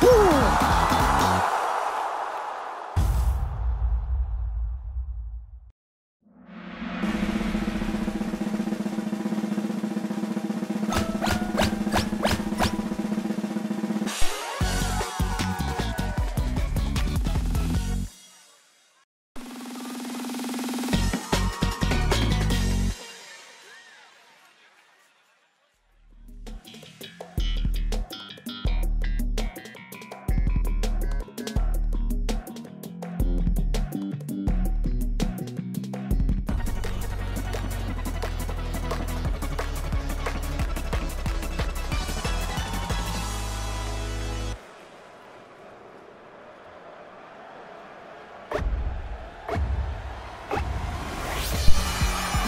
不。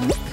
Whoop!